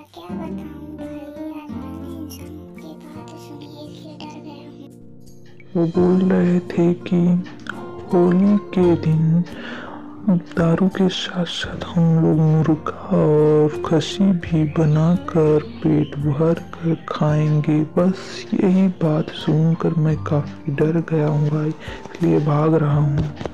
की वो बोल रहे थे कि होली के दिन दारू के साथ साथ हम लोग मुर्गा और खसी भी बनाकर पेट भर कर खाएँगे। बस यही बात सुनकर मैं काफ़ी डर गया हूँ भाई, इसलिए भाग रहा हूँ।